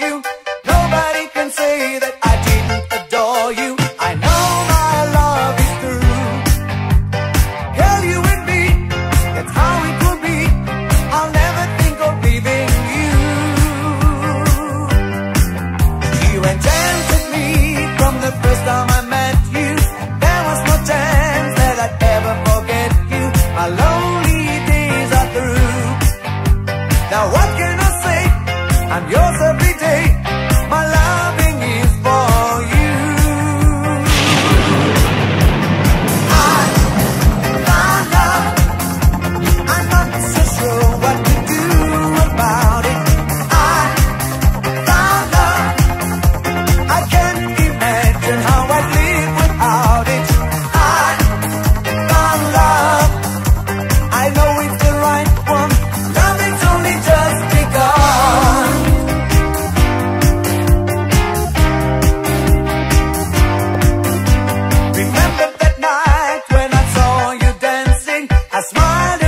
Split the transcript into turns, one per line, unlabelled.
you. every day. smile.